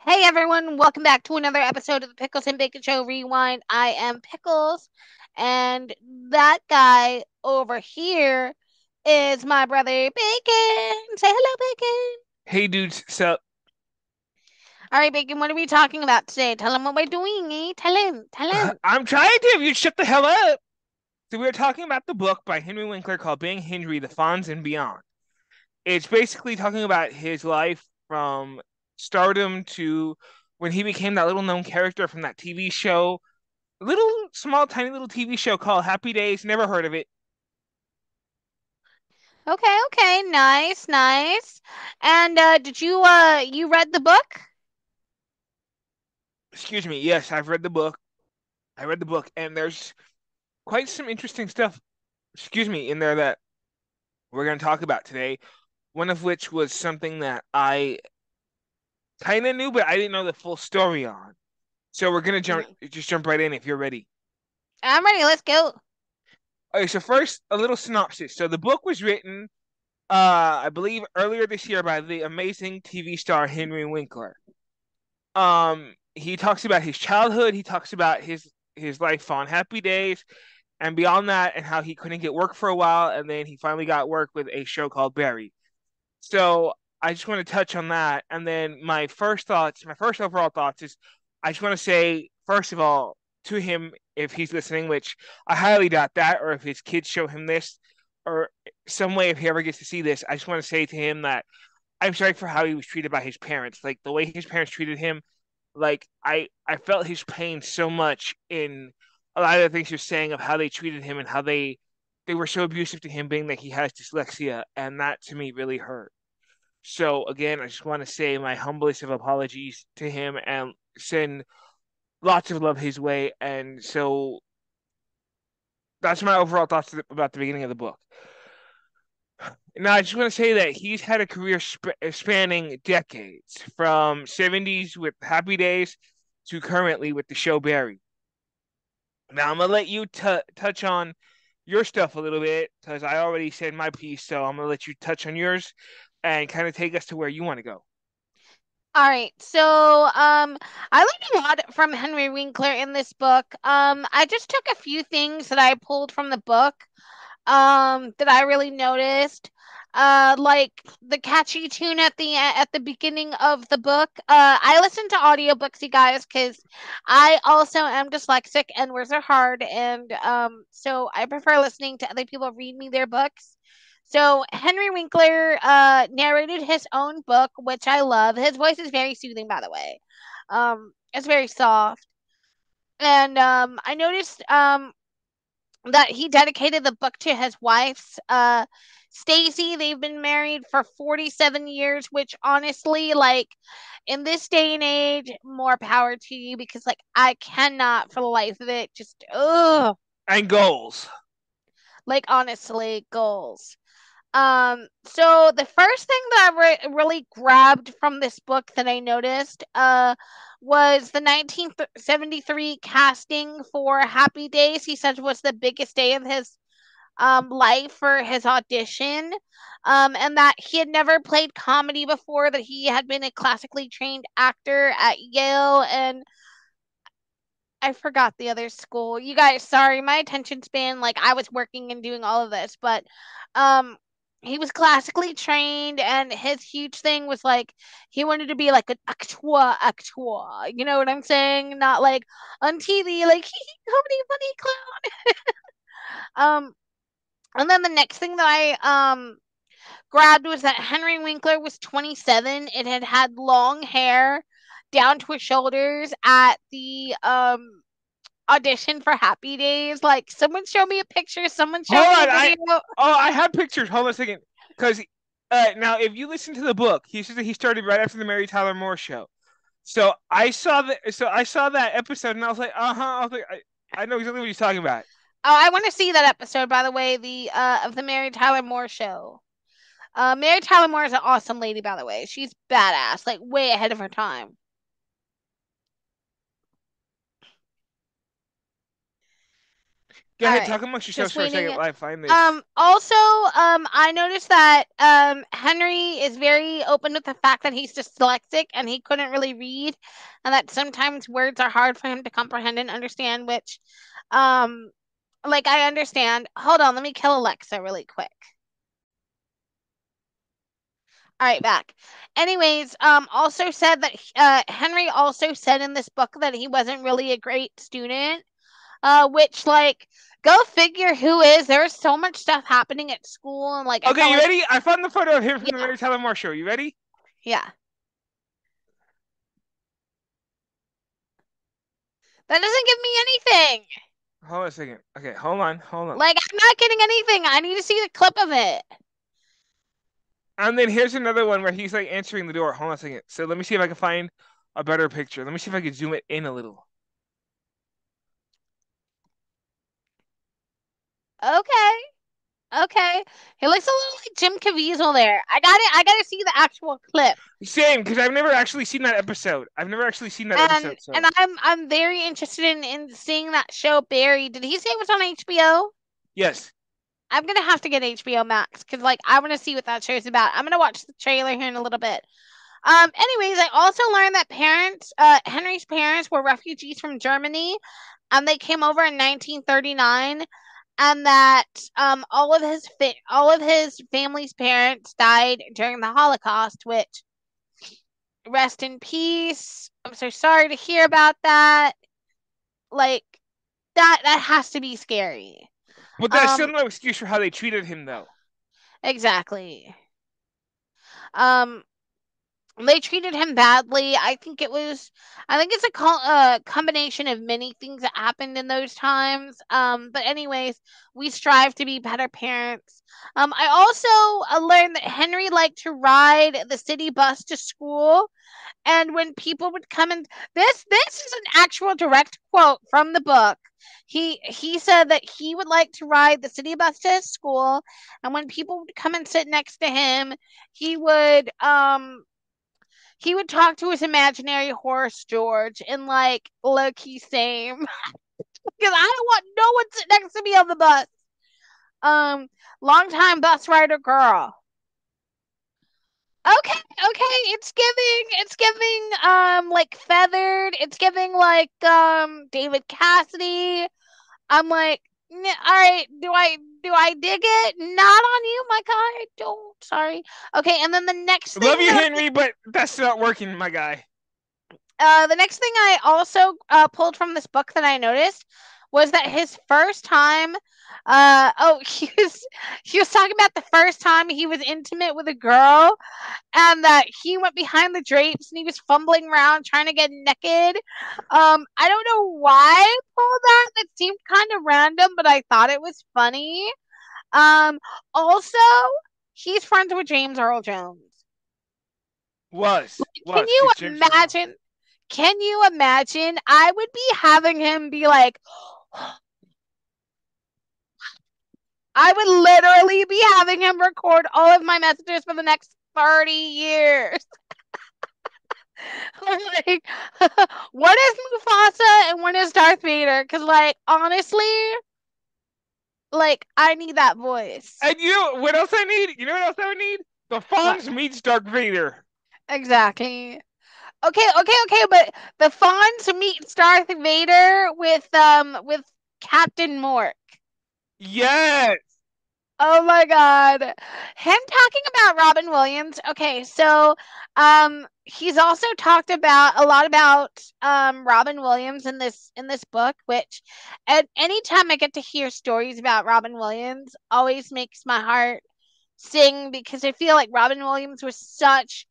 Hey everyone, welcome back to another episode of the Pickles and Bacon Show Rewind. I am Pickles, and that guy over here is my brother Bacon. Say hello, Bacon. Hey dudes, so All right, Bacon, what are we talking about today? Tell him what we're doing, eh? Tell him, tell him. I'm trying to. You shut the hell up. So we were talking about the book by Henry Winkler called Being Henry, The Fonz and Beyond. It's basically talking about his life from stardom to when he became that little known character from that TV show, little small tiny little TV show called Happy Days. Never heard of it. Okay, okay, nice, nice. And uh, did you uh you read the book? Excuse me. Yes, I've read the book. I read the book, and there's quite some interesting stuff. Excuse me, in there that we're going to talk about today. One of which was something that I kind of knew, but I didn't know the full story on. So we're gonna jump, just jump right in if you're ready. I'm ready. Let's go. Okay, so first a little synopsis. So the book was written, uh, I believe earlier this year by the amazing TV star Henry Winkler. Um, he talks about his childhood. He talks about his his life on Happy Days, and beyond that, and how he couldn't get work for a while, and then he finally got work with a show called Barry. So I just want to touch on that. And then my first thoughts, my first overall thoughts is I just want to say, first of all, to him, if he's listening, which I highly doubt that, or if his kids show him this, or some way if he ever gets to see this, I just want to say to him that I'm sorry for how he was treated by his parents. Like the way his parents treated him, like I I felt his pain so much in a lot of the things you're saying of how they treated him and how they they were so abusive to him being that he has dyslexia and that to me really hurt so again, I just want to say my humblest of apologies to him and send lots of love his way. And so that's my overall thoughts about the beginning of the book. Now, I just want to say that he's had a career sp- spanning decades, from 70s with Happy Days to currently with the show Barry. Now, I'm going to let you t- touch on your stuff a little bit because I already said my piece, so I'm going to let you touch on yours and kind of take us to where you want to go. All right. So, um, I learned a lot from Henry Winkler in this book. Um, I just took a few things that I pulled from the book, um, that I really noticed. Uh, like the catchy tune at the at the beginning of the book. Uh, I listen to audiobooks, you guys, because I also am dyslexic and words are hard, and um, so I prefer listening to other people read me their books. So Henry Winkler uh, narrated his own book, which I love. His voice is very soothing, by the way. Um, it's very soft, and um, I noticed um, that he dedicated the book to his wife's uh, Stacy. They've been married for 47 years, which honestly, like in this day and age, more power to you because like I cannot for the life of it just ugh. And goals. Like honestly, goals. Um, so the first thing that I re- really grabbed from this book that I noticed uh was the 1973 casting for Happy Days. He said was the biggest day of his um life for his audition. Um, and that he had never played comedy before, that he had been a classically trained actor at Yale and I forgot the other school. You guys, sorry, my attention span, like I was working and doing all of this, but um he was classically trained and his huge thing was like he wanted to be like an actor actor. You know what I'm saying? Not like on TV, like comedy funny clown. um and then the next thing that I um grabbed was that Henry Winkler was 27. It had had long hair down to his shoulders at the um audition for Happy Days. Like, someone show me a picture. Someone show Hold me on, a I video. oh I have pictures. Hold on a second, because uh, now if you listen to the book, he says that he started right after the Mary Tyler Moore show. So I saw that. So I saw that episode, and I was like, uh huh. I was like, I, I know exactly what he's talking about. Oh, I want to see that episode. By the way, the uh of the Mary Tyler Moore show. Uh, Mary Tyler Moore is an awesome lady. By the way, she's badass. Like way ahead of her time. Go ahead, right. talk amongst yourselves for a second while I find this. Um, also, um, I noticed that um, Henry is very open with the fact that he's dyslexic and he couldn't really read, and that sometimes words are hard for him to comprehend and understand. Which, um, like I understand. Hold on, let me kill Alexa really quick. All right, back. Anyways, um, also said that uh, Henry also said in this book that he wasn't really a great student. Uh, which like go figure who is. There's so much stuff happening at school and like. Okay, you like... ready? I found the photo of him from yeah. the Mary Tyler Moore show. You ready? Yeah. That doesn't give me anything. Hold on a second. Okay, hold on, hold on. Like I'm not getting anything. I need to see the clip of it. And then here's another one where he's like answering the door. Hold on a second. So let me see if I can find a better picture. Let me see if I can zoom it in a little. Okay. Okay. He looks a little like Jim Caviezel there. I got it. I got to see the actual clip. Same, because I've never actually seen that episode. I've never actually seen that and, episode. So. And I'm I'm very interested in in seeing that show. Barry, did he say it was on HBO? Yes. I'm gonna have to get HBO Max because like I want to see what that show's about. I'm gonna watch the trailer here in a little bit. Um, anyways, I also learned that parents, uh, Henry's parents were refugees from Germany, and they came over in 1939, and that um, all of his fa- all of his family's parents died during the Holocaust. Which, rest in peace. I'm so sorry to hear about that. Like that, that has to be scary. But that's um, still no excuse for how they treated him, though. Exactly. Um, they treated him badly. I think it was, I think it's a co- uh, combination of many things that happened in those times. Um, but anyways, we strive to be better parents. Um, I also uh, learned that Henry liked to ride the city bus to school, and when people would come and this this is an actual direct quote from the book he he said that he would like to ride the city bus to his school and when people would come and sit next to him he would um he would talk to his imaginary horse george and like low key same because i don't want no one sit next to me on the bus. Um longtime bus rider girl. Okay okay it's giving it's giving um like feathered it's giving like um david cassidy. I'm like all right do i do i dig it? Not on you my guy. Don't. Sorry. Okay and then the next thing love you henry but that's not working my guy. Uh the next thing i also uh pulled from this book that i noticed was that his first time uh oh he was he was talking about the first time he was intimate with a girl and that he went behind the drapes and he was fumbling around trying to get naked. Um i don't know why i pulled that. That seemed kind of random but i thought it was funny. Um also he's friends with james earl jones. Was, was can you imagine can you imagine? I would be having him be like I would literally be having him record all of my messages for the next 30 years. like, what is Mufasa and what is Darth Vader? Because, like, honestly, like, I need that voice. And you know what else I need? You know what else I would need? The Fonz meets Darth Vader. Exactly. Okay, okay, okay, but the Fonz meets Darth Vader with um with Captain Mork. Yes. Oh my god. Him talking about Robin Williams. Okay, so um he's also talked about a lot about um Robin Williams in this in this book, which at any time I get to hear stories about Robin Williams always makes my heart sing because I feel like Robin Williams was such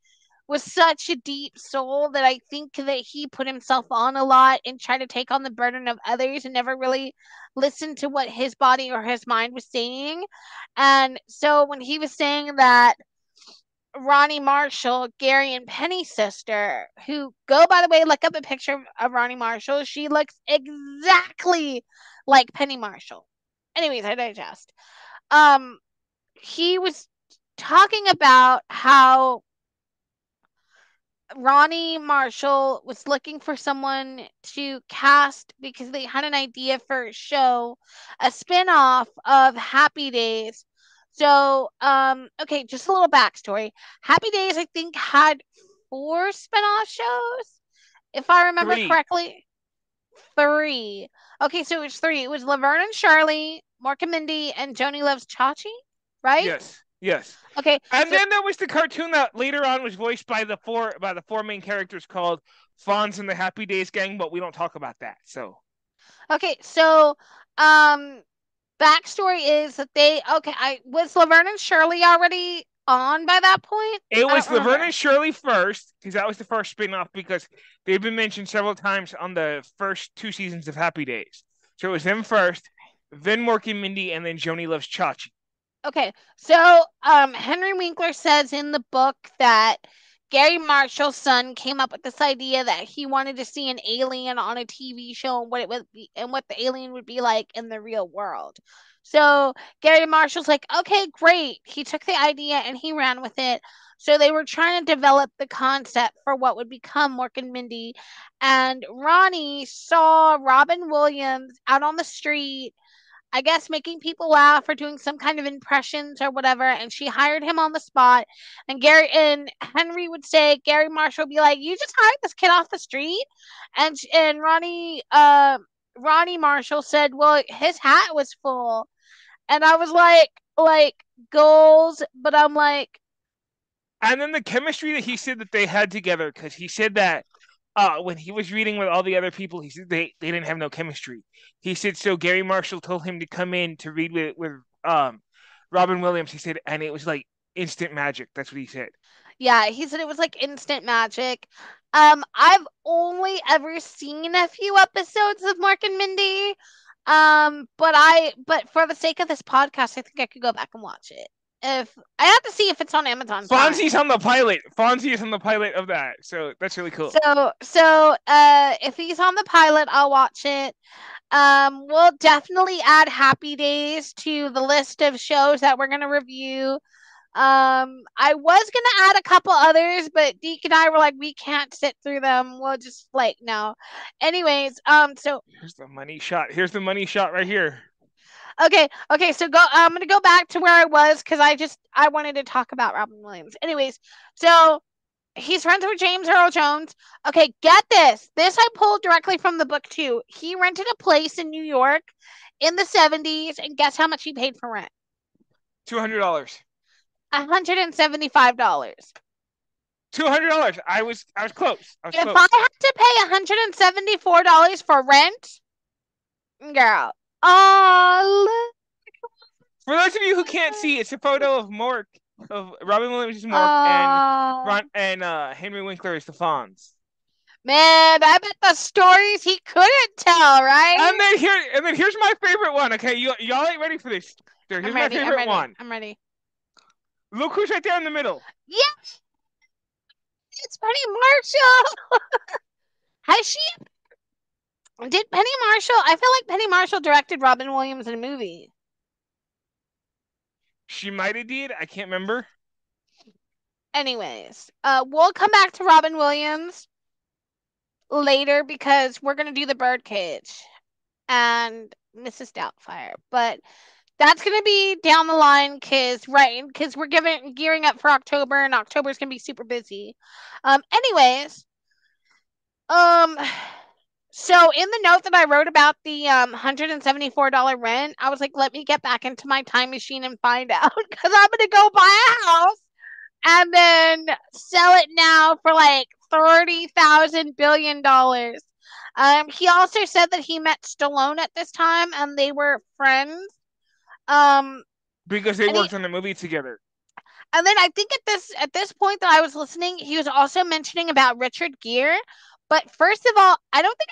was such a deep soul that I think that he put himself on a lot and tried to take on the burden of others and never really listened to what his body or his mind was saying. And so when he was saying that Ronnie Marshall, Gary and Penny's sister, who go by the way, look up a picture of Ronnie Marshall. She looks exactly like Penny Marshall. Anyways, I digest. Um, he was talking about how Ronnie Marshall was looking for someone to cast because they had an idea for a show, a spin-off of Happy Days. So, um, okay, just a little backstory. Happy Days, I think, had four spin-off shows, if I remember Three. correctly. Three. Okay, so it was three. It was Laverne and Shirley, Mork and Mindy, and Joanie Loves Chachi, right? Yes, yes. Okay, And so- then there was the cartoon that later on was voiced by the four by the four main characters called Fonz and the Happy Days Gang, but we don't talk about that. So Okay, so um backstory is that they okay, I was Laverne and Shirley already on by that point? it was Laverne remember. and Shirley first, because that was the first spin-off because they've been mentioned several times on the first two seasons of Happy Days. So it was them first, then Mork and Mindy, and then Joanie Loves Chachi. Okay, so um Henry Winkler says in the book that Gary Marshall's son came up with this idea that he wanted to see an alien on a TV show and what it would be and what the alien would be like in the real world. So Gary Marshall's like, okay, great. He took the idea and he ran with it. So they were trying to develop the concept for what would become Mork and Mindy. And Ronnie saw Robin Williams out on the street I guess making people laugh or doing some kind of impressions or whatever, and she hired him on the spot. And Gary and Henry would say Gary Marshall would be like, "You just hired this kid off the street," and and Ronnie uh Ronnie Marshall said, "Well, his hat was full," and I was like, like goals, but I'm like, And then the chemistry that he said that they had together, because he said that uh, when he was reading with all the other people, he said they, they didn't have no chemistry. He said so. Gary Marshall told him to come in to read with with um, Robin Williams. He said, and it was like instant magic. That's what he said. Yeah, he said it was like instant magic. Um, I've only ever seen a few episodes of Mork and Mindy. Um, but I but for the sake of this podcast, I think I could go back and watch it. If I have to see if it's on Amazon Prime. Fonzie's on the pilot. Fonzie is on the pilot of that, so that's really cool. So so uh if he's on the pilot, I'll watch it. Um we'll definitely add Happy Days to the list of shows that we're gonna review. Um I was gonna add a couple others, but Deke and I were like, we can't sit through them. We'll just like no. Anyways, um so Here's the money shot. Here's the money shot right here. Okay, okay, so go I'm gonna go back to where I was because I just I wanted to talk about Robin Williams. Anyways, so he's friends with James Earl Jones. Okay, get this. This I pulled directly from the book too. He rented a place in New York in the 70s, and guess how much he paid for rent? Two hundred dollars. $175. Two hundred dollars. I was I was close. I was If close. I had to pay $174 for rent, girl, oh, For those of you who can't see, it's a photo of Mork, of Robin Williams' Mork, and oh. Ron, and uh, Henry Winkler is the Fonz. Man, I bet the stories he couldn't tell, right? And then here, and then here's my favorite one. Okay, you y'all ain't ready for this. There, here's I'm ready. my I'm favorite ready. one. I'm ready. Look who's right there in the middle. Yes, it's Penny Marshall. Has she? Did Penny Marshall? I feel like Penny Marshall directed Robin Williams in a movie. She might have did. I can't remember. Anyways, uh, we'll come back to Robin Williams later because we're gonna do the Birdcage and Mrs. Doubtfire, but that's gonna be down the line because right because we're giving gearing up for October and October's gonna be super busy. Um, anyways, um, so in the note that I wrote about the um hundred and seventy four dollar rent, I was like, let me get back into my time machine and find out because I'm gonna go buy a house and then sell it now for like thirty thousand billion dollars. Um, he also said that he met Stallone at this time and they were friends. Um, Because they And he- worked on the movie together. and then I think at this at this point that I was listening, he was also mentioning about Richard Gere. But first of all, I don't think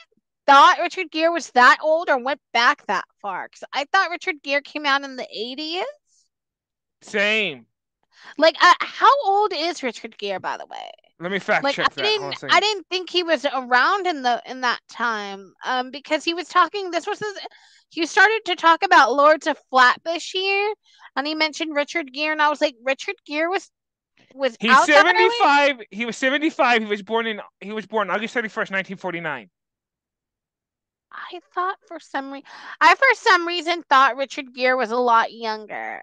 thought Richard Gere was that old or went back that far because I thought Richard Gere came out in the eighties. Same. Like, uh, how old is Richard Gere, by the way? Let me fact like check I that. Didn't. I didn't think he was around in the in that time um because he was talking this was his, he started to talk about Lords of Flatbush here and he mentioned Richard Gere and I was like Richard Gere was was He's out that early? seventy five. He was seventy five. He was born in he was born August thirty first, nineteen forty nine. I thought for some reason, I for some reason thought Richard Gere was a lot younger.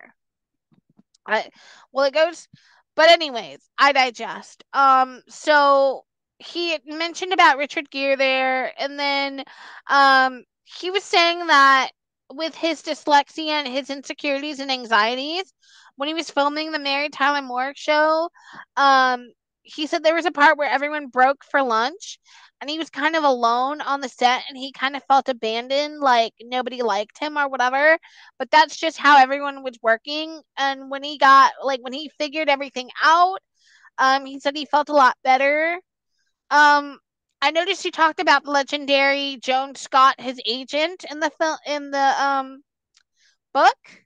I, well, it goes, but anyways, I digest. Um, so he mentioned about Richard Gere there, and then, um, he was saying that with his dyslexia and his insecurities and anxieties, when he was filming the Mary Tyler Moore show, um, he said there was a part where everyone broke for lunch and he was kind of alone on the set and he kind of felt abandoned like nobody liked him or whatever. But that's just how everyone was working. And when he got like when he figured everything out um he said he felt a lot better. Um i noticed you talked about the legendary joan scott his agent in the film in the um book.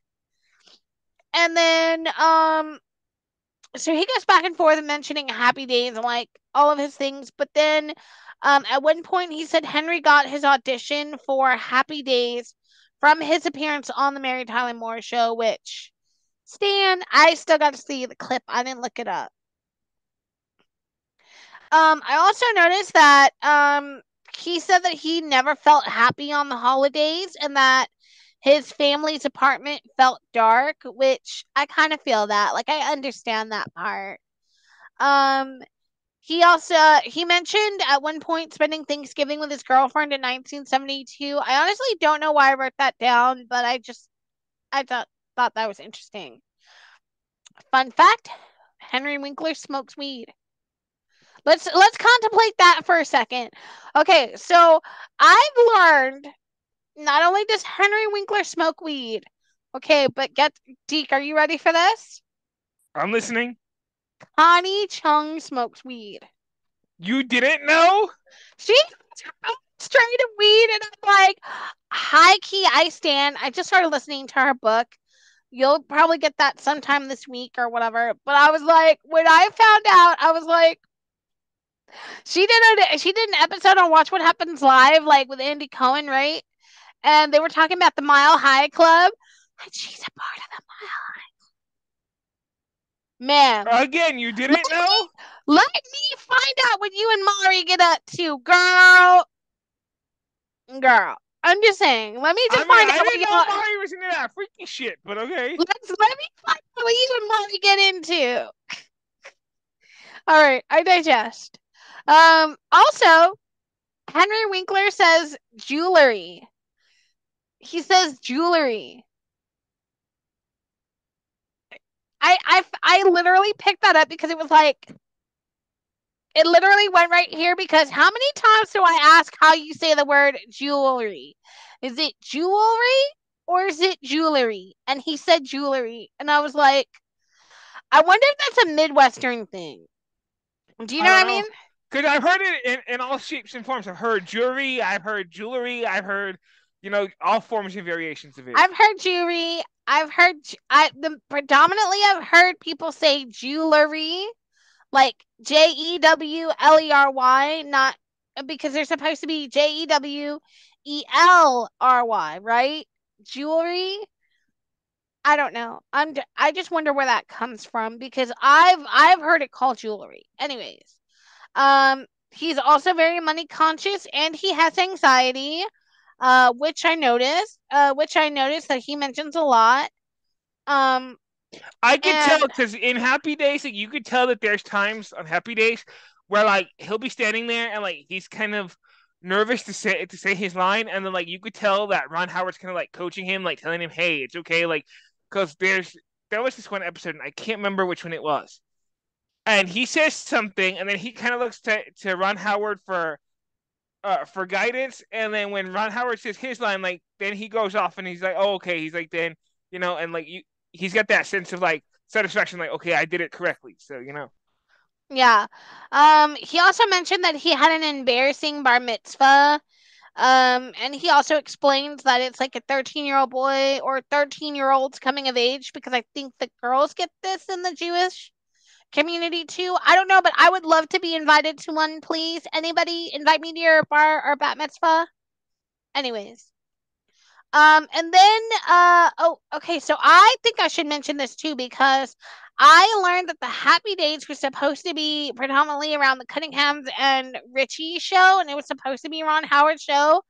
And then um so he goes back and forth mentioning happy days and like all of his things but then um at one point he said henry got his audition for happy days from his appearance on the mary tyler moore show which stan i still got to see the clip. I didn't look it up. Um i also noticed that um he said that he never felt happy on the holidays and that his family's apartment felt dark, which I kind of feel that. Like I understand that part. Um he also he mentioned at one point spending Thanksgiving with his girlfriend in 1972. I honestly don't know why I wrote that down, but I just I thought thought that was interesting. Fun fact, Henry Winkler smokes weed. Let's let's contemplate that for a second. Okay, so I've learned not only does Henry Winkler smoke weed, okay, but get Deke, are you ready for this? I'm listening. Connie Chung smokes weed. You didn't know? She straight of weed, and I'm like, high key, I stand. I just started listening to her book. You'll probably get that sometime this week or whatever. But I was like, when I found out, I was like, she did a she did an episode on Watch What Happens Live, like with Andy Cohen, right? And they were talking about the Mile High Club, and she's a part of the Mile High. Man, again, you didn't let know. Me, let me find out what you and Mari get up to, girl. Girl, I'm just saying. Let me just I mean, find I out. didn't what know Mari was into that freaky shit, but okay. Let's let me find out what you and Mari get into. All right, I digest. Um, also, Henry Winkler says jewelry he says jewelry. I I I literally picked that up because it was like it literally went right here because how many times do I ask how you say the word jewelry? Is it jewelry or is it jewelry? And he said jewelry. And I was like, I wonder if that's a Midwestern thing. Do you know what I mean? Because I've heard it in, in all shapes and forms. I've heard jewelry, I've heard jewelry, I've heard you know, all forms and variations of it. I've heard jewelry. I've heard I the predominantly I've heard people say jewelry, like J E W L E R Y, not because they're supposed to be J E W E L R Y, right? Jewelry. I don't know. I'm I just wonder where that comes from because I've I've heard it called jewelry. Anyways, um, he's also very money conscious and he has anxiety uh, which I noticed, uh, which I noticed that he mentions a lot. Um, I could and... tell because in Happy Days, like, you could tell that there's times on Happy Days where like he'll be standing there and like he's kind of nervous to say to say his line, and then like you could tell that Ron Howard's kind of like coaching him, like telling him, "Hey, it's okay," like because there's there was this one episode, and I can't remember which one it was, and he says something, and then he kind of looks to to Ron Howard for uh, for guidance. And then when Ron Howard says his line, like then he goes off and he's like, "Oh, okay." He's like, then you know, and like you, he's got that sense of like satisfaction, like, "Okay, I did it correctly." So you know. Yeah. Um. He also mentioned that he had an embarrassing bar mitzvah. Um, and he also explains that it's like a 13 year old boy or 13 year olds coming of age because I think the girls get this in the Jewish community too. I don't know, but I would love to be invited to one, please. Anybody invite me to your bar or bat mitzvah? Anyways. Um, and then uh oh, okay, so I think I should mention this too because I learned that the Happy Days were supposed to be predominantly around the Cunninghams and Richie show, and it was supposed to be Ron Howard's show.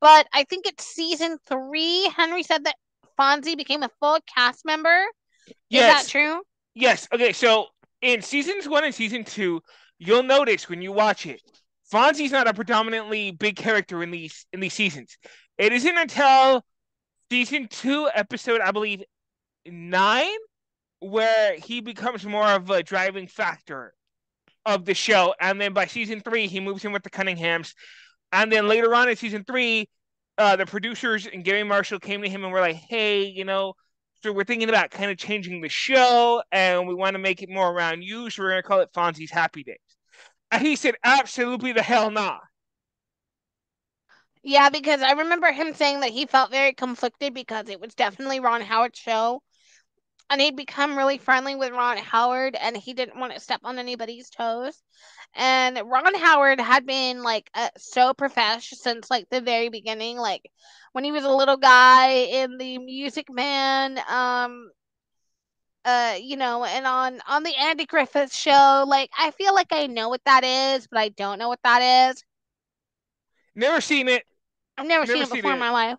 But I think it's season three. Henry said that Fonzie became a full cast member. Yes. Is that true? Yes. Okay. So in seasons one and season two, you'll notice when you watch it, Fonzie's not a predominantly big character in these in these seasons. It isn't until season two, episode I believe nine, where he becomes more of a driving factor of the show. And then by season three, he moves in with the Cunninghams. And then later on in season three, uh, the producers and Gary Marshall came to him and were like, "Hey, you know, so we're thinking about kind of changing the show, and we want to make it more around you. So we're gonna call it Fonzie's Happy Days." And he said, "Absolutely the hell not." Yeah, because I remember him saying that he felt very conflicted because it was definitely Ron Howard's show. And he'd become really friendly with Ron Howard and he didn't want to step on anybody's toes. And Ron Howard had been like uh, so professional since like the very beginning. Like when he was a little guy in the Music Man, um, uh, you know, and on on the Andy Griffith show, like I feel like I know what that is, but I don't know what that is. Never seen it. I've never, never seen it before seen in my life.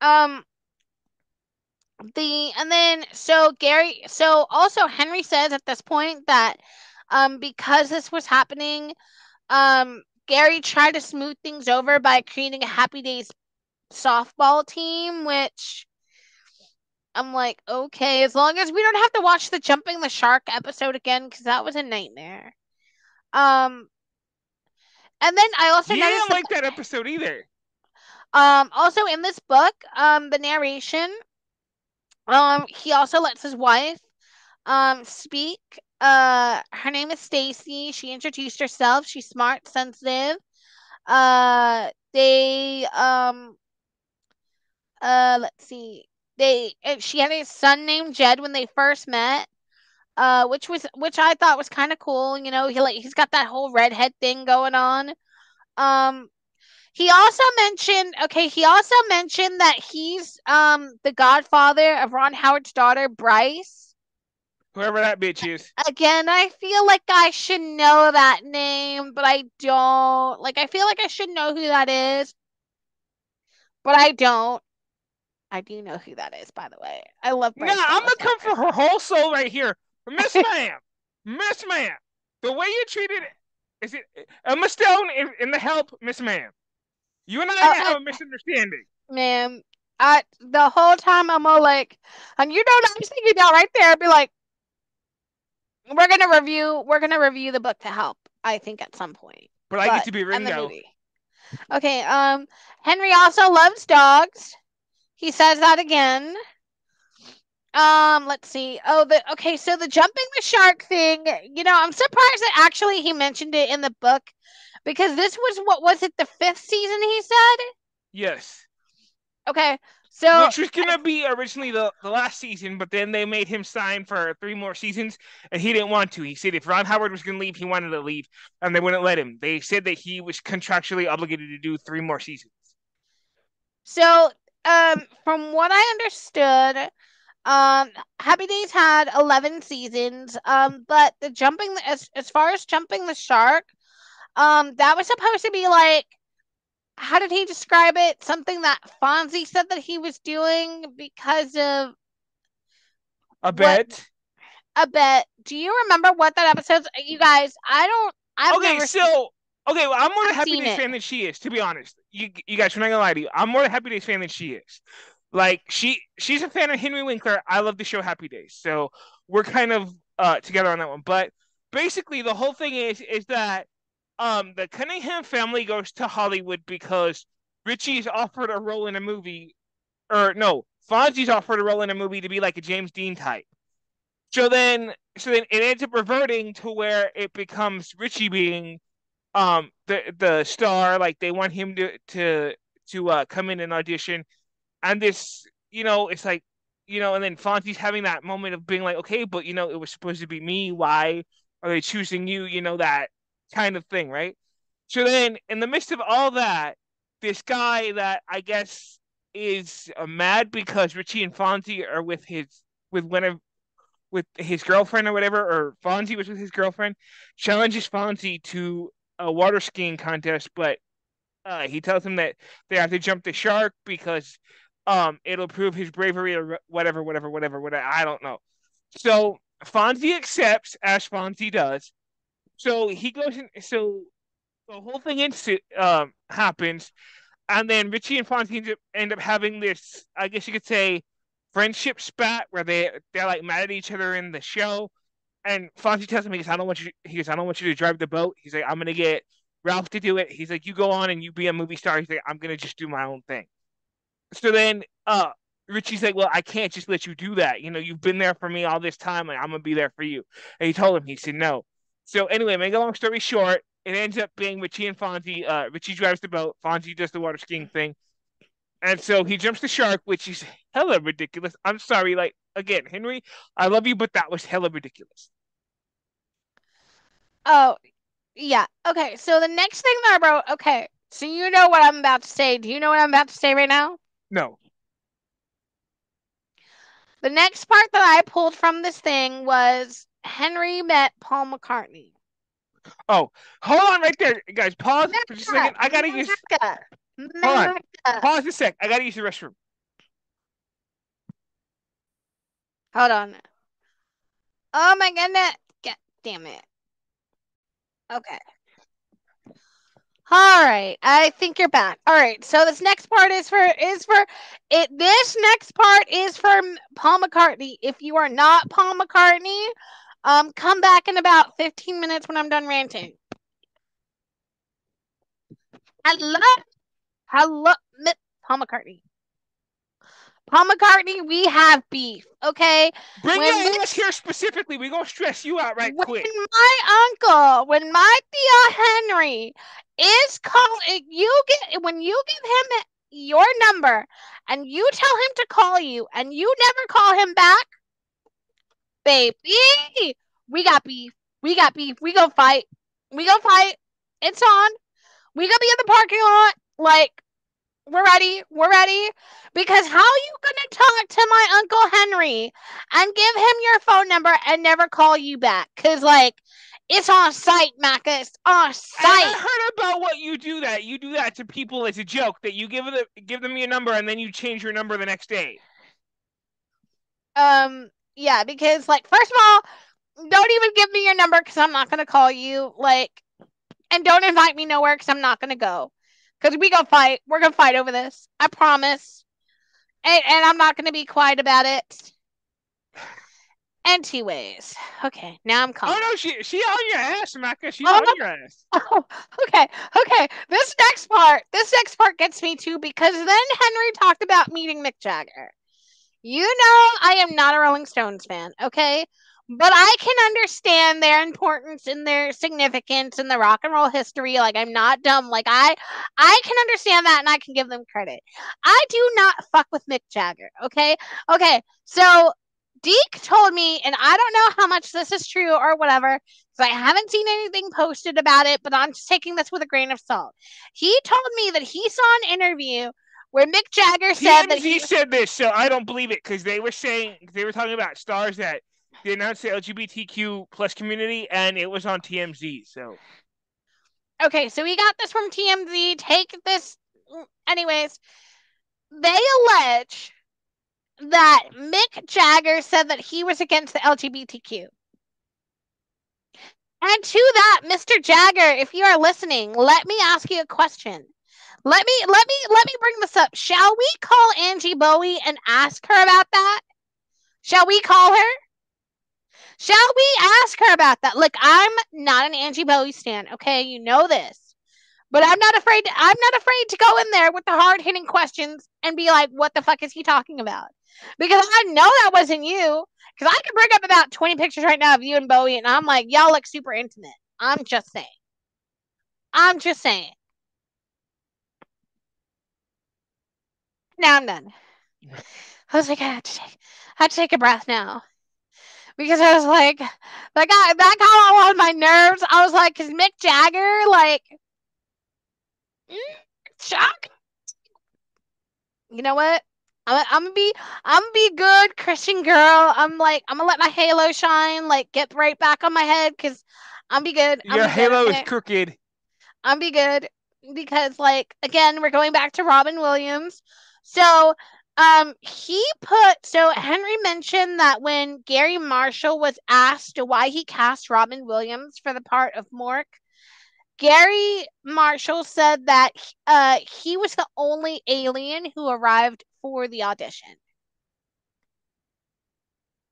Um the and then so Gary so also Henry says at this point that um because this was happening um Gary tried to smooth things over by creating a Happy Days softball team which I'm like okay as long as we don't have to watch the jumping the shark episode again cuz that was a nightmare. Um and then I also you didn't like that episode either. Um, also in this book, um, the narration, um, he also lets his wife, um, speak. Uh, her name is Stacy. She introduced herself. She's smart, sensitive. Uh, they, um, uh, let's see. They, she had a son named Jed when they first met uh, which was which I thought was kind of cool. You know, he like he's got that whole redhead thing going on. Um, he also mentioned okay. He also mentioned that he's um the godfather of Ron Howard's daughter Bryce. Whoever that bitch is. Again, I feel like I should know that name, but I don't. Like, I feel like I should know who that is, but I don't. I do know who that is, by the way. I love. Bryce I'm gonna come for her whole soul right here. Miss Ma'am, Miss Ma'am, the way you treated it, is it Emma Stone in, in the help, Miss Ma'am. You and I uh, have a misunderstanding. Ma'am, I the whole time I'm all like, and you know, I'm thinking down right there. I'd be like, we're gonna review, we're gonna review the book to help. I think at some point. But, but I get to be Ringo. Okay. Um, Henry also loves dogs. He says that again. Um, let's see. Oh, the okay, so the jumping the shark thing, you know, I'm surprised that actually he mentioned it in the book because this was what was it the fifth season he said? Yes. Okay. So Which was gonna be originally the, the last season, but then they made him sign for three more seasons and he didn't want to. He said if Ron Howard was gonna leave, he wanted to leave, and they wouldn't let him. They said that he was contractually obligated to do three more seasons. So um from what I understood, um, Happy Days had eleven seasons. Um, but the jumping as as far as jumping the shark, um, that was supposed to be like how did he describe it? Something that Fonzie said that he was doing because of a bet. a bet. Do you remember what that episode? You guys, I don't. I've okay, so okay, well, I'm more the Happy Days fan than she is. To be honest, you you guys, we're not gonna lie to you. I'm more Happy Days fan than she is. Like she she's a fan of Henry Winkler. I love the show Happy Days. So we're kind of uh together on that one. But basically the whole thing is is that um the Cunningham family goes to Hollywood because Richie's offered a role in a movie or no, Fonzie's offered a role in a movie to be like a James Dean type. So then so then it ends up reverting to where it becomes Richie being um the the star like they want him to to to uh, come in and audition and this, you know, it's like, you know, and then Fonzie's having that moment of being like, okay, but you know, it was supposed to be me. Why are they choosing you? You know, that kind of thing, right? So then, in the midst of all that, this guy that I guess is uh, mad because Richie and Fonzie are with his with one of with his girlfriend or whatever, or Fonzie was with his girlfriend, challenges Fonzie to a water skiing contest, but uh, he tells him that they have to jump the shark because um it'll prove his bravery or whatever, whatever, whatever, whatever. I don't know. So Fonzie accepts, as Fonzie does. So he goes in. So the whole thing insi- um, happens, and then Richie and Fonzie end up, having this. I guess you could say friendship spat where they they're like mad at each other in the show. And Fonzie tells him, he goes, I don't want you he goes, I don't want you to drive the boat. He's like, I'm gonna get Ralph to do it. He's like, you go on and you be a movie star. He's like, I'm gonna just do my own thing. So then uh Richie's like, Well, I can't just let you do that. You know, you've been there for me all this time, like I'm gonna be there for you. And he told him, he said no. So anyway, make a long story short, it ends up being Richie and Fonzie. Uh, Richie drives the boat, Fonzie does the water skiing thing. And so he jumps the shark, which is hella ridiculous. I'm sorry, like again, Henry, I love you, but that was hella ridiculous. Oh, yeah. Okay, so the next thing that I wrote, okay, so you know what I'm about to say. Do you know what I'm about to say right now? No. The next part that I pulled from this thing was Henry met Paul McCartney. Oh, hold on right there, guys. Pause for just a second. I gotta use. Hold on. Pause a sec. I gotta use the restroom. Hold on. Oh my goodness. God damn it. Okay. All right. I think you're back. All right. So this next part is for is for it this next part is for Paul McCartney. If you are not Paul McCartney, um come back in about 15 minutes when I'm done ranting. Hello. Hello Paul McCartney. Paul McCartney, we have beef, okay? Bring when your English here specifically. We're gonna stress you out right when quick. my uncle, when my Thea Henry is calling you get when you give him your number and you tell him to call you and you never call him back, baby, we got beef. We got beef. We go fight. We go fight. It's on. We gonna be in the parking lot like we're ready. We're ready. Because how are you going to talk to my Uncle Henry and give him your phone number and never call you back? Because, like, it's on site, Macca. It's on site. I heard about what you do that. You do that to people as a joke that you give them give them your number and then you change your number the next day. Um, yeah, because like first of all, don't even give me your number because I'm not gonna call you. Like, and don't invite me nowhere because I'm not gonna go. Because we gonna fight. We're gonna fight over this. I promise. And, and I'm not gonna be quiet about it. Anyways, okay, now I'm calm. Oh no, she she on your ass, Macca. She's oh, on your ass. Oh, okay, okay. This next part, this next part gets me too because then Henry talked about meeting Mick Jagger. You know, I am not a Rolling Stones fan. Okay, but I can understand their importance and their significance in the rock and roll history. Like I'm not dumb. Like I I can understand that and I can give them credit. I do not fuck with Mick Jagger. Okay. Okay. So Deke told me, and I don't know how much this is true or whatever, because I haven't seen anything posted about it, but I'm just taking this with a grain of salt. He told me that he saw an interview where Mick Jagger said TMZ that he said this, so I don't believe it because they were saying they were talking about stars that they announced the LGBTQ plus community, and it was on TMZ. So, okay, so we got this from TMZ. Take this, anyways. They allege that Mick Jagger said that he was against the LGBTQ. And to that, Mr. Jagger, if you are listening, let me ask you a question. Let me let me let me bring this up. Shall we call Angie Bowie and ask her about that? Shall we call her? Shall we ask her about that? Look, I'm not an Angie Bowie stan, okay? You know this. But I'm not afraid to, I'm not afraid to go in there with the hard-hitting questions and be like, what the fuck is he talking about? Because I know that wasn't you. Because I could bring up about 20 pictures right now of you and Bowie, and I'm like, y'all look super intimate. I'm just saying. I'm just saying. Now I'm done. I was like, I had to take, I had to take a breath now because I was like, that guy, that got on my nerves. I was like, cause Mick Jagger, like, mm, shock. You know what? I'm, I'm gonna be I'm gonna be good Christian girl. I'm like I'm gonna let my halo shine, like get right back on my head because I'm be good. I'm Your be halo good, is crooked. I'm be good because like again we're going back to Robin Williams. So um he put so Henry mentioned that when Gary Marshall was asked why he cast Robin Williams for the part of Mork, Gary Marshall said that uh, he was the only alien who arrived for the audition.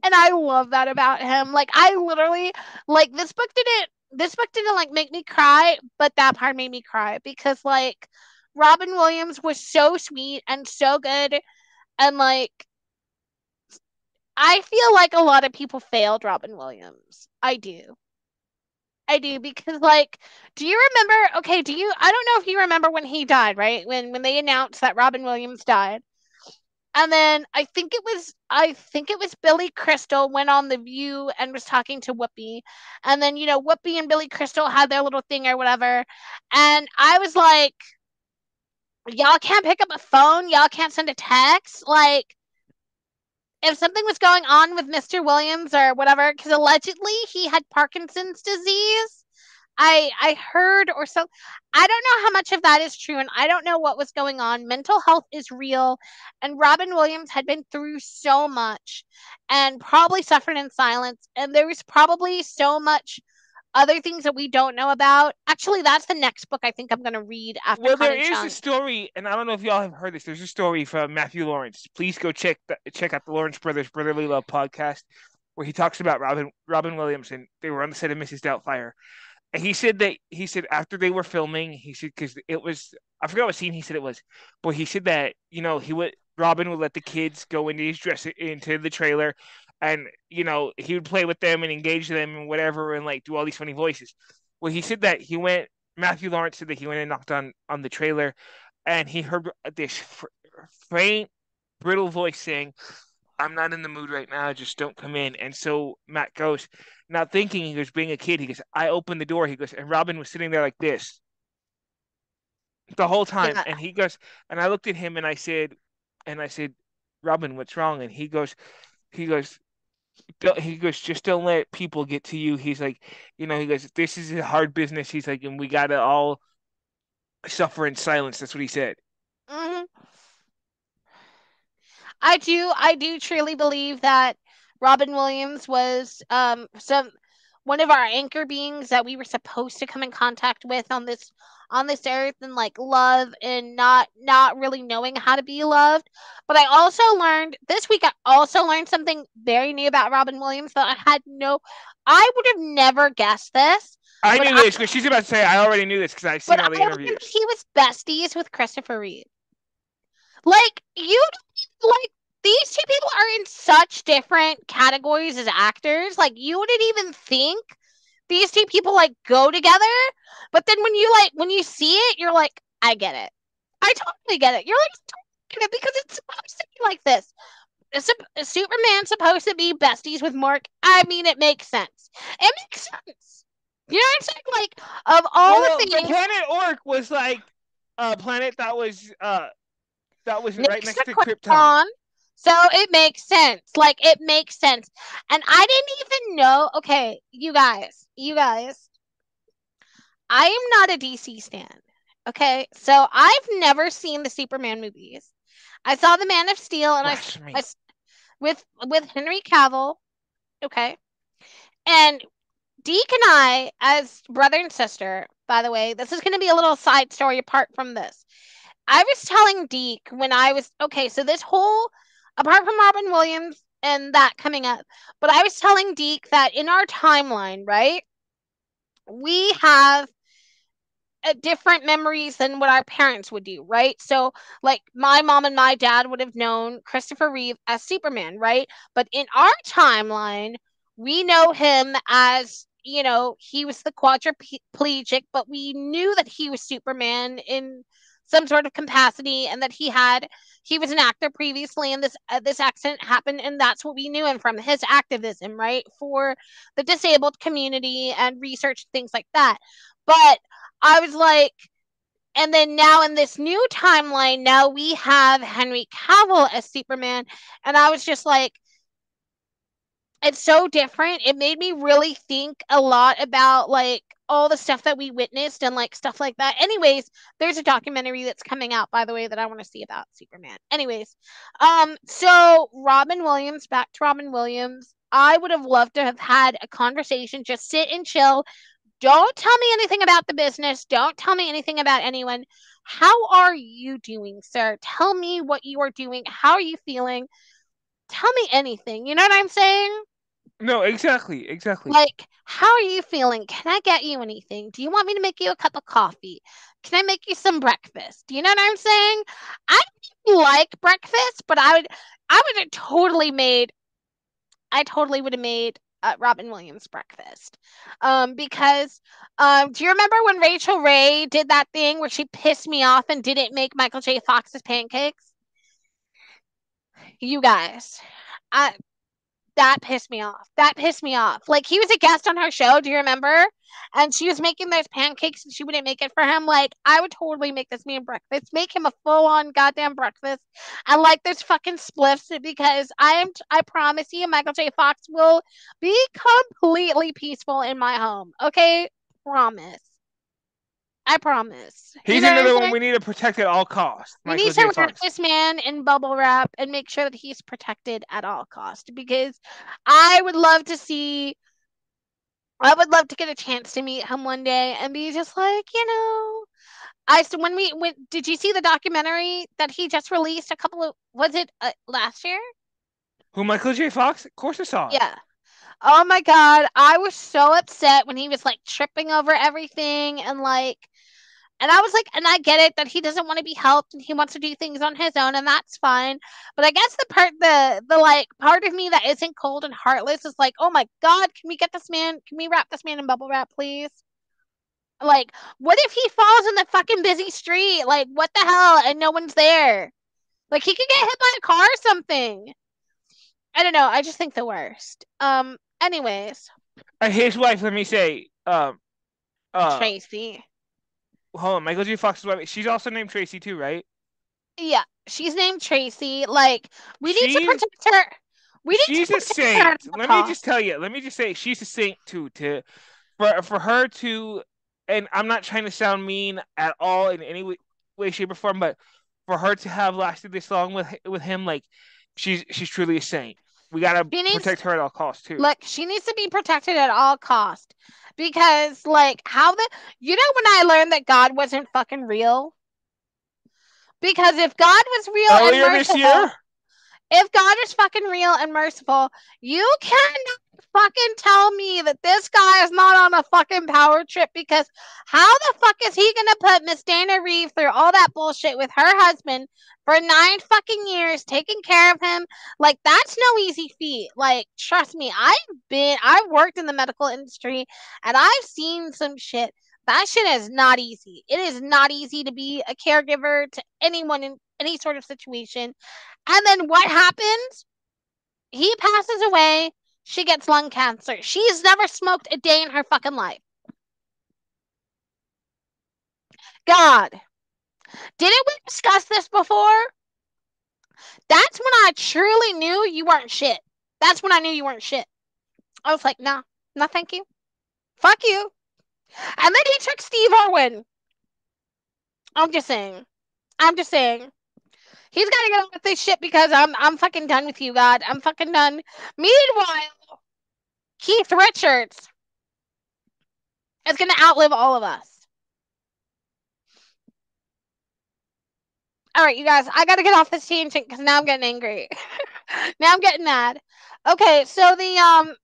And I love that about him. Like I literally like this book didn't this book didn't like make me cry, but that part made me cry because like Robin Williams was so sweet and so good and like I feel like a lot of people failed Robin Williams. I do. I do because like do you remember okay, do you I don't know if you remember when he died, right? When when they announced that Robin Williams died. And then I think it was I think it was Billy Crystal went on the View and was talking to Whoopi. And then, you know, Whoopi and Billy Crystal had their little thing or whatever. And I was like, Y'all can't pick up a phone, y'all can't send a text. Like if something was going on with Mr. Williams or whatever, because allegedly he had Parkinson's disease. I I heard or so I don't know how much of that is true and I don't know what was going on. Mental health is real and Robin Williams had been through so much and probably suffered in silence and there was probably so much other things that we don't know about. Actually, that's the next book I think I'm going to read after Well, there is Chung. a story, and I don't know if y'all have heard this. There's a story from Matthew Lawrence. Please go check the, check out the Lawrence Brothers Brotherly Love podcast, where he talks about Robin Robin Williams, and they were on the set of Mrs. Doubtfire. And he said that he said after they were filming, he said because it was I forgot what scene he said it was, but he said that you know he would Robin would let the kids go into his dress into the trailer, and you know he would play with them and engage them and whatever and like do all these funny voices. Well, he said that he went. Matthew Lawrence said that he went and knocked on on the trailer, and he heard this fr- faint, brittle voice saying, "I'm not in the mood right now. Just don't come in." And so Matt goes, not thinking he was being a kid. He goes, "I opened the door." He goes, and Robin was sitting there like this the whole time, Yeah. and he goes, and I looked at him and I said, and I said, "Robin, what's wrong?" And he goes, he goes he goes, just don't let people get to you. He's like, you know, he goes, this is a hard business. He's like, and we gotta all suffer in silence. That's what he said. Mhm. I do I do truly believe that Robin Williams was um some one of our anchor beings that we were supposed to come in contact with on this on this earth and like love and not not really knowing how to be loved. But I also learned this week I also learned something very new about Robin Williams that I had no I would have never guessed this. I knew I- this because she's about to say I already knew this because I've seen all the that interviews. he was besties with Christopher Reeve. Like you, like these two people are in such different categories as actors. Like you wouldn't even think these two people like go together. But then when you like when you see it, you're like, I get it. I totally get it. You're like, "Totally it," because it's supposed to be like this. Is Sup- is Superman supposed to be besties with Mork? I mean, it makes sense. It makes sense. You know what I'm saying? Like of all well, the the things. planet Ork was like a planet that was uh that was right next to Krypton. Krypton. So it makes sense. Like it makes sense. And I didn't even know. Okay, you guys, you guys. I am not a DC stan. Okay, so I've never seen the Superman movies. I saw the Man of Steel, and I, I with with Henry Cavill. Okay, and Deke and I, as brother and sister, by the way, this is going to be a little side story apart from this. I was telling Deke when I was okay, so this whole apart from Robin Williams and that coming up, but I was telling Deke that in our timeline, right, we have uh, different memories than what our parents would do, right? So, like, my mom and my dad would have known Christopher Reeve as Superman, right? But in our timeline, we know him as, you know, he was the quadriplegic, but we knew that he was Superman in some sort of capacity and that he had he was an actor previously and this uh, this accident happened and that's what we knew him from his activism right for the disabled community and research things like that but I was like, and then now in this new timeline, now we have Henry Cavill as Superman, and I was just like, it's so different. It made me really think a lot about like all the stuff that we witnessed and like stuff like that. Anyways, there's a documentary that's coming out by the way that I want to see about Superman. Anyways, um so Robin Williams, back to Robin Williams. I would have loved to have had a conversation, just sit and chill. Don't tell me anything about the business. Don't tell me anything about anyone. How are you doing, sir? Tell me what you are doing. How are you feeling? Tell me anything. You know what I'm saying? No, exactly, exactly. Like, how are you feeling? Can I get you anything? Do you want me to make you a cup of coffee? Can I make you some breakfast? Do you know what I'm saying? I like breakfast, but I would I would have totally made I totally would have made uh, Robin Williams breakfast. Um, because um, do you remember when Rachael Ray did that thing where she pissed me off and didn't make Michael J. Fox's pancakes? You guys, I that pissed me off. That pissed me off. Like he was a guest on her show, do you remember? And she was making those pancakes and she wouldn't make it for him. Like, I would totally make this man breakfast, make him a full on goddamn breakfast. And like there's fucking spliffs because I am I promise you Michael J. Fox will be completely peaceful in my home. Okay? Promise. I promise. He's You know another one we need to protect at all costs. We Michael need to wrap this man in bubble wrap and make sure that he's protected at all cost because I would love to see I would love to get a chance to meet him one day and be just like, you know, I so when we went did you see the documentary that he just released a couple of was it uh, last year? Who Michael J. Fox? Of course I saw it. Yeah. Oh my god, I was so upset when he was like tripping over everything and like and I was like, and I get it that he doesn't want to be helped and he wants to do things on his own, and that's fine. But I guess the part, the the like part of me that isn't cold and heartless is like, oh my god, can we get this man? Can we wrap this man in bubble wrap, please? Like, what if he falls in the fucking busy street? Like, what the hell? And no one's there. Like, he could get hit by a car or something. I don't know. I just think the worst. Um. Anyways, Uh, his wife, let me say, um, uh, Tracy. Hold on, Michael J. Fox's wife. She's also named Tracy too, right? Yeah, she's named Tracy. Like, we need to protect her. We need she's to protect her at saint. all Let me just tell you. Let me just say, she's a saint too. To for for her to, and I'm not trying to sound mean at all in any way, way shape, or form, but for her to have lasted this long with with him, like she's she's truly a saint. We gotta needs- protect her at all costs too. Look, she needs to be protected at all costs because, like, how the you know when I learned that God wasn't fucking real. Because if God was real Earlier and this merciful, year, if God is fucking real and merciful, you cannot fucking tell me that this guy is not on a fucking power trip because how the fuck is he gonna put Miss Dana Reeve through all that bullshit with her husband for nine fucking years, taking care of him? Like that's no easy feat. Like, trust me, I've been I've worked in the medical industry and I've seen some shit. That shit is not easy. It is not easy to be a caregiver to anyone in any sort of situation. And then what happens? He passes away. She gets lung cancer. She's never smoked a day in her fucking life. God. Didn't we discuss this before? That's when I truly knew you weren't shit. That's when I knew you weren't shit. I was like, no, no, thank you. Fuck you. And then he took Steve Irwin. I'm just saying. I'm just saying. He's got to get on with this shit because I'm I'm fucking done with you, God. I'm fucking done. Meanwhile, Keith Richards is gonna outlive all of us. All right, you guys, I gotta get off this tangent because now I'm getting angry. now I'm getting mad. Okay, so the um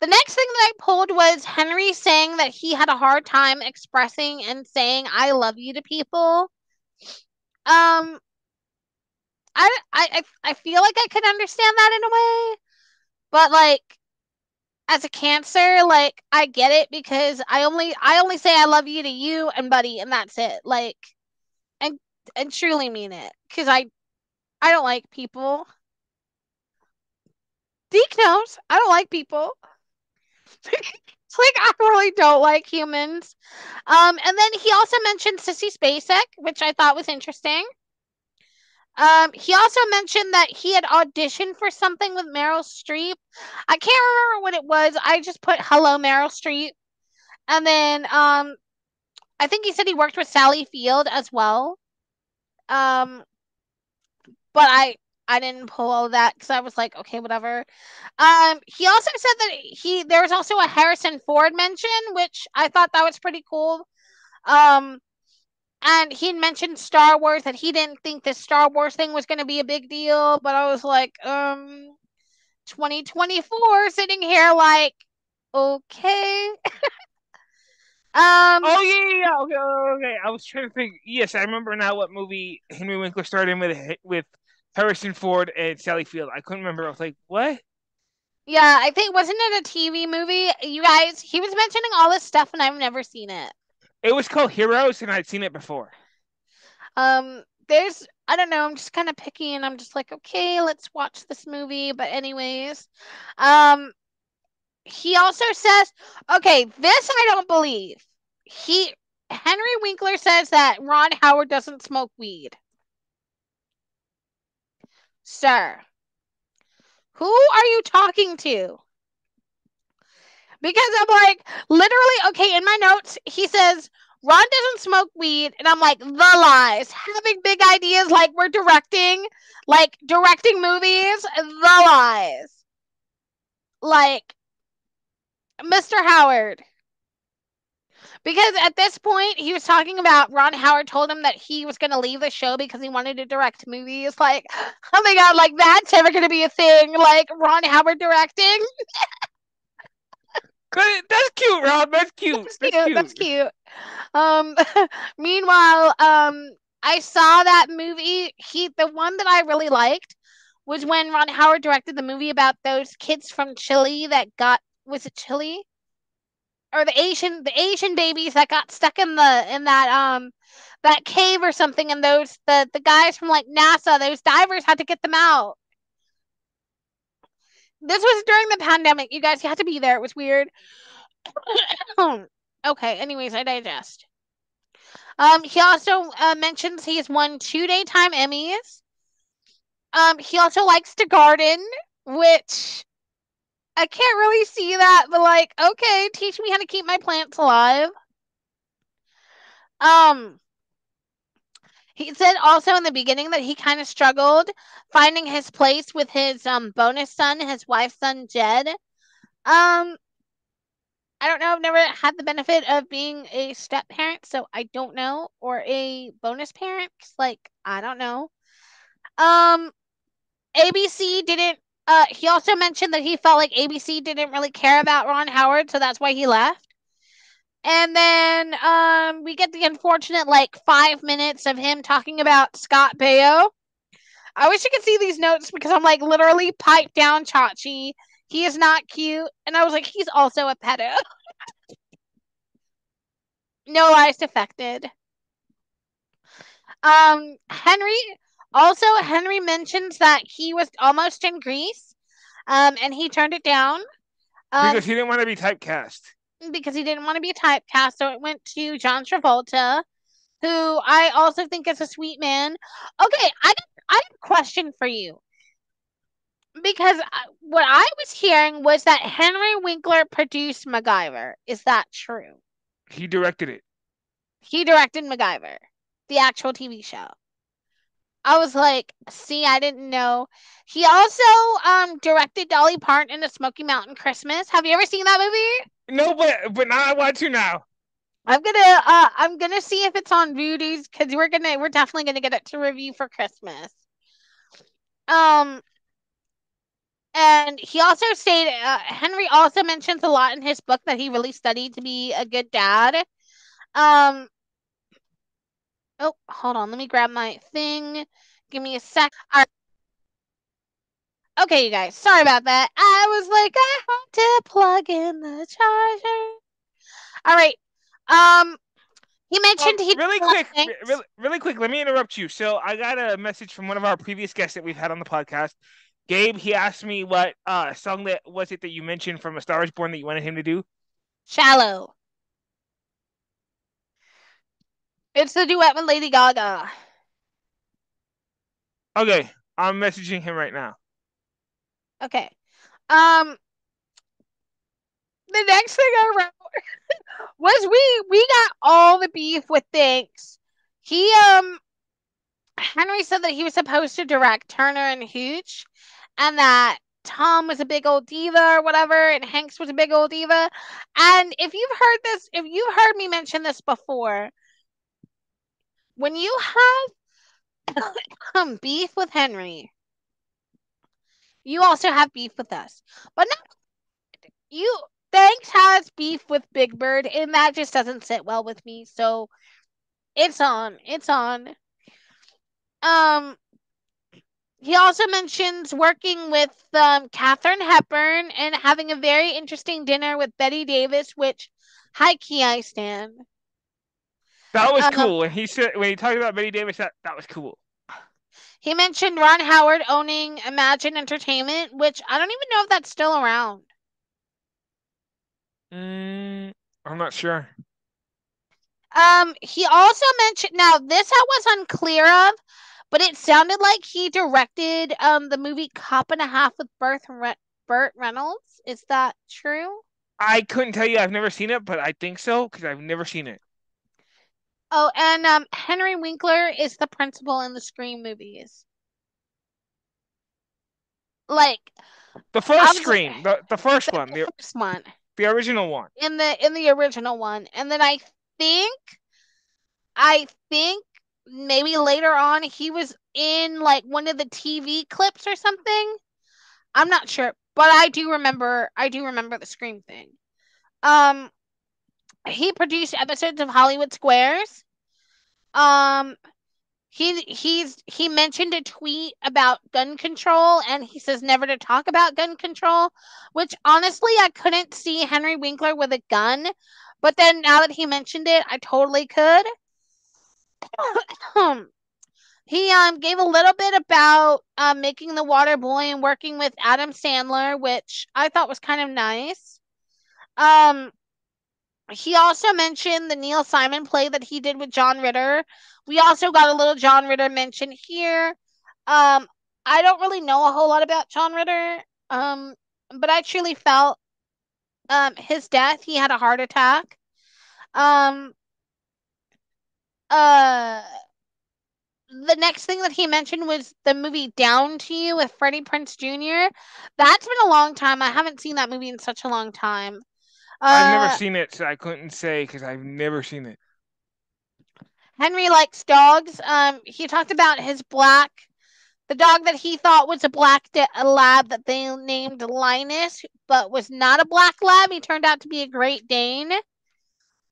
the next thing that I pulled was Henry saying that he had a hard time expressing and saying I love you to people. Um I, I I feel like I could understand that in a way, but like as a cancer, like I get it because I only I only say I love you to you and buddy, and that's it. Like, and and truly mean it because I I don't like people. Deke knows I don't like people. like I really don't like humans. Um, and then he also mentioned Sissy Spacek, which I thought was interesting. Um, he also mentioned that he had auditioned for something with Meryl Streep. I can't remember what it was. I just put hello Meryl Streep. And then um I think he said he worked with Sally Field as well. Um but I I didn't pull all that because I was like, okay, whatever. Um, he also said that he there was also a Harrison Ford mention, which I thought that was pretty cool. Um, and he mentioned Star Wars that he didn't think this Star Wars thing was going to be a big deal, but I was like, um, 2024, sitting here like, okay. um. Oh yeah, yeah, okay, okay. I was trying to think. Yes, I remember now what movie Henry Winkler starred in with with Harrison Ford and Sally Field. I couldn't remember. I was like, what? Yeah, I think wasn't it a TV movie? You guys, he was mentioning all this stuff, and I've never seen it. It was called Heroes, and I'd seen it before. Um, there's I don't know, I'm just kind of picky and I'm just like, okay, let's watch this movie. But anyways, um he also says, okay, this I don't believe. He Henry Winkler says that Ron Howard doesn't smoke weed. Sir, who are you talking to? Because I'm like, literally, okay, in my notes, he says, Ron doesn't smoke weed. And I'm like, the lies. Having big ideas like we're directing, like directing movies, the lies. Like, Mr. Howard. Because at this point, he was talking about Ron Howard told him that he was going to leave the show because he wanted to direct movies. Like, oh my God, like that's never going to be a thing. Like, Ron Howard directing. That's cute, Rob. That's cute. That's, that's cute. cute. That's cute. Um, meanwhile, um, I saw that movie. He, the one that I really liked was when Ron Howard directed the movie about those kids from Chile that got was it Chile or the Asian the Asian babies that got stuck in the in that um that cave or something, and those the the guys from like NASA, those divers had to get them out. This was during the pandemic. You guys had to be there. It was weird. okay. Anyways, I digest. Um, he also uh, mentions he's won two daytime Emmys. Um, he also likes to garden, which I can't really see that, but like, okay, teach me how to keep my plants alive. Um, he said also in the beginning that he kind of struggled finding his place with his um bonus son, his wife's son Jed. Um, I don't know. I've never had the benefit of being a step parent, so I don't know, or a bonus parent. Like I don't know. Um, ABC didn't. Uh, he also mentioned that he felt like ABC didn't really care about Ron Howard, so that's why he left. And then um, we get the unfortunate like five minutes of him talking about Scott Baio. I wish you could see these notes because I'm like literally pipe down Chachi. He is not cute. And I was like, he's also a pedo. no lies affected. Um, Henry also Henry mentions that he was almost in Grease, um, and he turned it down. Um, because he didn't want to be typecast because he didn't want to be a typecast. So it went to John Travolta, who I also think is a sweet man. Okay, I I have a question for you. Because what I was hearing was that Henry Winkler produced MacGyver. Is that true? He directed it. He directed MacGyver, the actual TV show. I was like, see, I didn't know. He also um directed Dolly Parton in the Smoky Mountain Christmas. Have you ever seen that movie? No, but but now I want to now. I'm gonna uh I'm gonna see if it's on Vudies because we're gonna we're definitely gonna get it to review for Christmas. Um and he also stated uh, Henry also mentions a lot in his book that he really studied to be a good dad. Um Oh, hold on, let me grab my thing. Give me a sec. All right. Okay, you guys, sorry about that. I was like, I have to plug in the charger. All right. Um, he mentioned um, he really quick, really, really quick. Let me interrupt you. So I got a message from one of our previous guests that we've had on the podcast. Gabe, he asked me what uh song that was it that you mentioned from A Star Is Born that you wanted him to do. Shallow. It's the duet with Lady Gaga. Okay, I'm messaging him right now. Okay. Um the next thing I wrote was we we got all the beef with things. He um Henry said that he was supposed to direct Turner and Hooch and that Tom was a big old diva or whatever, and Hanks was a big old diva. And if you've heard this, if you've heard me mention this before, when you have beef with Henry, you also have beef with us. But not you Thanks has beef with Big Bird, and that just doesn't sit well with me. So it's on. It's on. Um, he also mentions working with um, Katharine Hepburn and having a very interesting dinner with Bette Davis, which high key I stand. That was um, cool. When he said when he talked about Bette Davis, that, that was cool. He mentioned Ron Howard owning Imagine Entertainment, which I don't even know if that's still around. Mm, I'm not sure. Um, he also mentioned now this I was unclear of, but it sounded like he directed um the movie Cop and a Half with Burt Re- Burt Reynolds. Is that true? I couldn't tell you. I've never seen it, but I think so because I've never seen it. Oh, and um, Henry Winkler is the principal in the Scream movies. Like the first Scream, the, the first the one, the first one. The original one. In the in the original one. And then I think I think maybe later on he was in like one of the TV clips or something. I'm not sure, but I do remember I do remember the Scream thing. Um he produced episodes of Hollywood Squares. Um he he's he mentioned a tweet about gun control and he says never to talk about gun control which honestly i couldn't see henry winkler with a gun but then now that he mentioned it i totally could. Um he um gave a little bit about um, making the water boy and working with adam sandler which i thought was kind of nice. Um he also mentioned the Neil Simon play that he did with John Ritter. We also got a little John Ritter mention here. Um, I don't really know a whole lot about John Ritter, um, but I truly felt um, his death. He had a heart attack. Um, uh, the next thing that he mentioned was the movie Down to You with Freddie Prinze Jr. That's been a long time. I haven't seen that movie in such a long time. I've never uh, seen it, so I couldn't say because I've never seen it. Henry likes dogs. Um, he talked about his black, the dog that he thought was a black de- a lab that they named Linus, but was not a black lab. He turned out to be a Great Dane.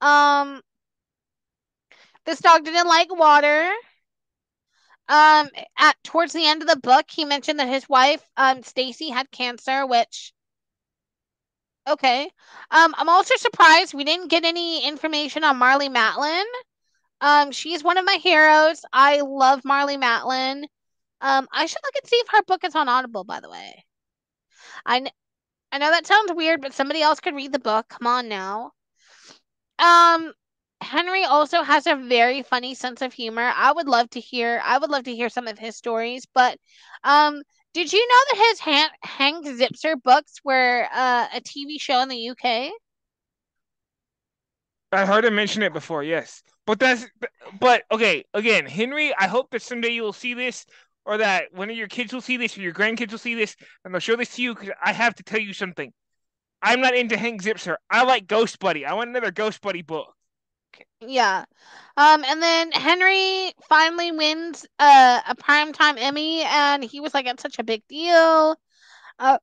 Um, this dog didn't like water. Um, at towards the end of the book, he mentioned that his wife, um, Stacy, had cancer, which Okay. Um, I'm also surprised we didn't get any information on Marlee Matlin. Um, she's one of my heroes. I love Marlee Matlin. Um, I should look and see if her book is on Audible, by the way. I, I know that sounds weird, but somebody else could read the book. Come on now. Um, Henry also has a very funny sense of humor. I would love to hear. I would love to hear some of his stories, but um, did you know that his Han- Hank Zipzer books were uh, a TV show in the UK? I heard him mention it before, yes. But that's but okay, again, Henry, I hope that someday you will see this or that one of your kids will see this or your grandkids will see this and they'll show this to you because I have to tell you something. I'm not into Hank Zipzer. I like Ghost Buddy. I want another Ghost Buddy book. Yeah. Um, and then Henry finally wins uh, a primetime Emmy, and he was like, it's such a big deal. Uh,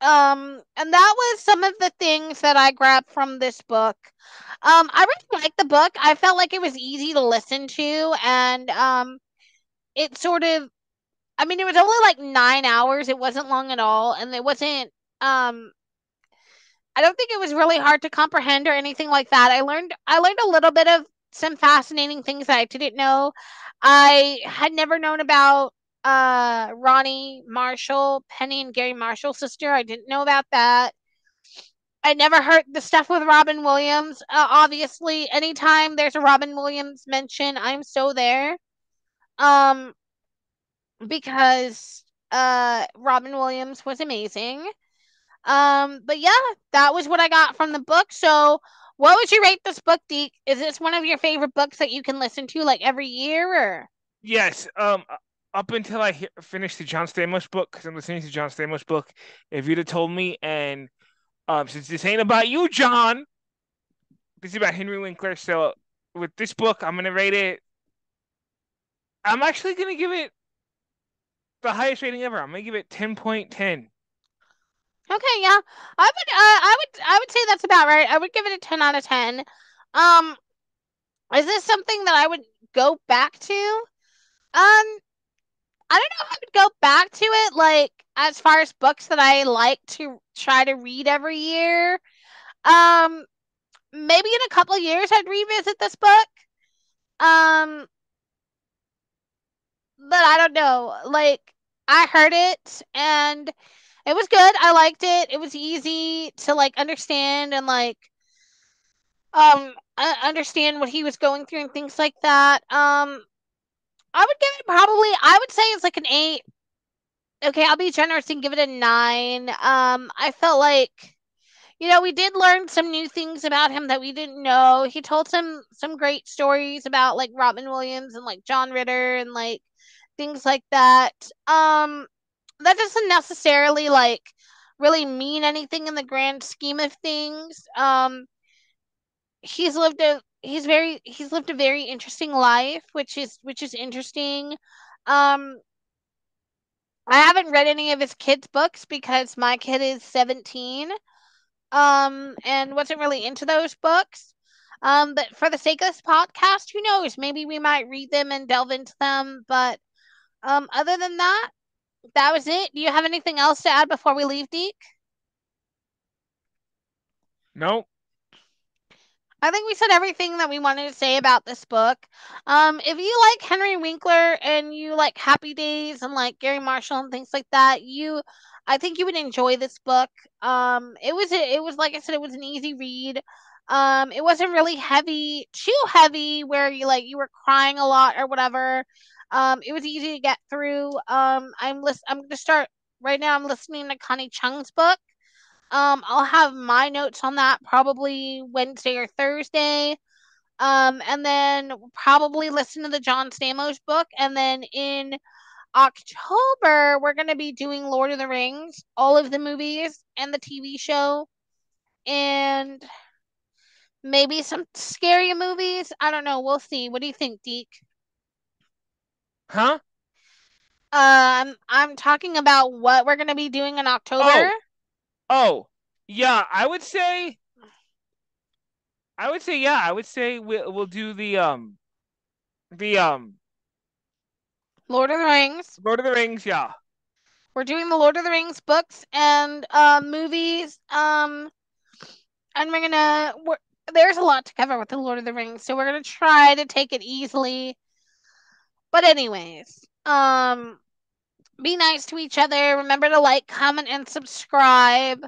um, and that was some of the things that I grabbed from this book. Um, I really liked the book. I felt like it was easy to listen to, and um, it sort of, I mean, it was only like nine hours. It wasn't long at all, and it wasn't um I don't think it was really hard to comprehend or anything like that. I learned I learned a little bit of some fascinating things that I didn't know. I had never known about uh Ronnie Marshall, Penny and Gary Marshall's sister. I didn't know about that. I never heard the stuff with Robin Williams. Uh, obviously, anytime there's a Robin Williams mention, I'm so there. Um, because uh, Robin Williams was amazing. Um, but yeah, that was what I got from the book. So, what would you rate this book, Deke? Is this one of your favorite books that you can listen to like every year, or? Yes. Um, up until I he- finished the John Stamos book, because I'm listening to John Stamos book. If you'd have told me, and um, since this ain't about you, John, this is about Henry Winkler. So with this book, I'm gonna rate it. I'm actually gonna give it the highest rating ever. I'm gonna give it ten point ten. Okay, yeah, I would, uh, I would, I would say that's about right. I would give it a ten out of ten. Um, is this something that I would go back to? Um, I don't know if I would go back to it. Like as far as books that I like to try to read every year. Um, maybe in a couple of years I'd revisit this book. Um, but I don't know. Like I heard it and it was good. I liked it. It was easy to like understand and like um understand what he was going through and things like that. Um I would give it probably I would say it's like an 8. Okay, I'll be generous and give it a 9. Um I felt like you know, we did learn some new things about him that we didn't know. He told some some great stories about like Robin Williams and like John Ritter and like things like that. Um that doesn't necessarily like really mean anything in the grand scheme of things. Um he's lived a he's very he's lived a very interesting life, which is which is interesting. Um I haven't read any of his kids' books because my kid is 17 um and wasn't really into those books. Um but for the sake of this podcast, who knows, maybe we might read them and delve into them, but um other than that, that was it. Do you have anything else to add before we leave, Deke? Nope. I think we said everything that we wanted to say about this book. Um, if you like Henry Winkler and you like Happy Days and like Gary Marshall and things like that, you, I think you would enjoy this book. Um, it was it was like I said, it was an easy read. Um, it wasn't really heavy, too heavy, where you like you were crying a lot or whatever. Um, it was easy to get through. Um, I'm list. I'm gonna start right now. I'm listening to Connie Chung's book. Um, I'll have my notes on that probably Wednesday or Thursday. Um, and then probably listen to the John Stamos book. And then in October, we're going to be doing Lord of the Rings, all of the movies and the TV show, and maybe some scary movies. I don't know. We'll see. What do you think, Deke? Huh? Um, I'm talking about what we're going to be doing in October. Oh. Oh, yeah, I would say I would say yeah, I would say we'll we'll do the um the um Lord of the Rings. Lord of the Rings, yeah. We're doing the Lord of the Rings books and uh, movies. Um, and we're gonna. We're, there's a lot to cover with the Lord of the Rings, so we're gonna try to take it easily. But anyways, um, be nice to each other. Remember to like, comment, and subscribe.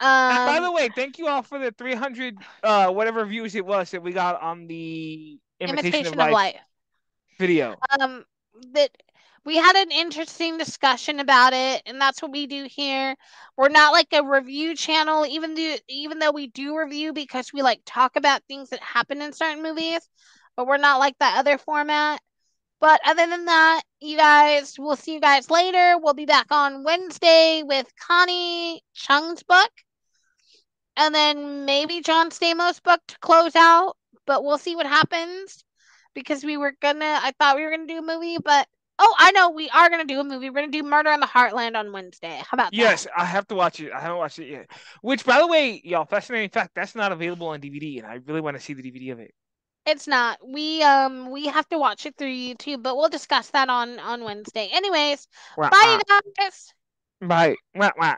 Um, by the way, thank you all for the 300 uh whatever views it was that we got on the Imitation, Imitation of, of Life Life. video. Um, that we had an interesting discussion about it, and that's what we do here. We're not like a review channel, even though even though we do review because we like talk about things that happen in certain movies, but we're not like that other format. But other than that, you guys, we'll see you guys later. We'll be back on Wednesday with Connie Chung's book. And then maybe John Stamos' book to close out. But we'll see what happens. Because we were gonna I thought we were gonna do a movie, but oh I know we are gonna do a movie. We're gonna do Murder on the Heartland on Wednesday. How about that? Yes, that? I have to watch it. I haven't watched it yet. Which by the way, y'all, fascinating fact, that's not available on DVD, and I really want to see the DVD of it. It's not. We um we have to watch it through YouTube, but we'll discuss that on on Wednesday. Anyways, Wah, bye wah. guys. Bye. Wah.